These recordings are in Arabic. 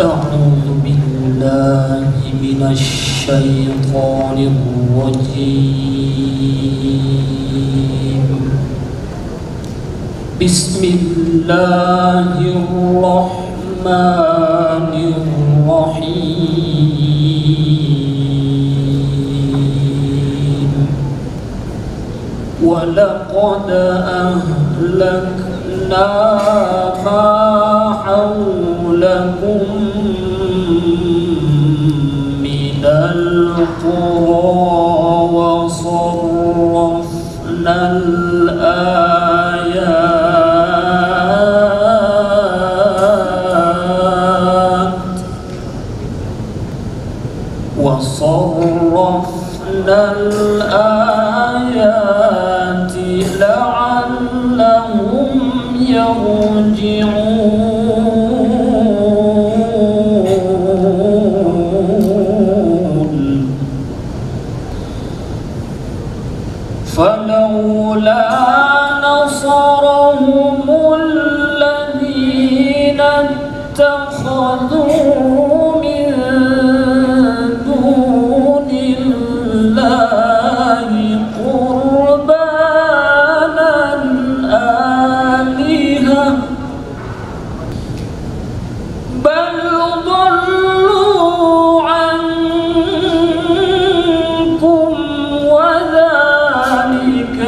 أعوذ بالله من الشيطان الرجيم. بسم الله الرحمن الرحيم. ولقد أهلكنا ما القرى وصرفنا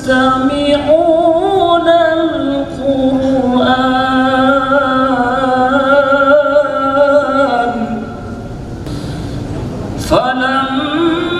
يستمعون القرآن. فلما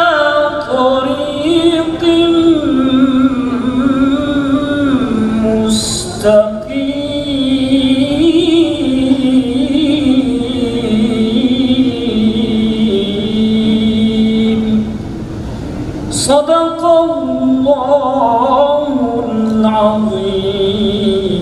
sớm khi صدق الله العظيم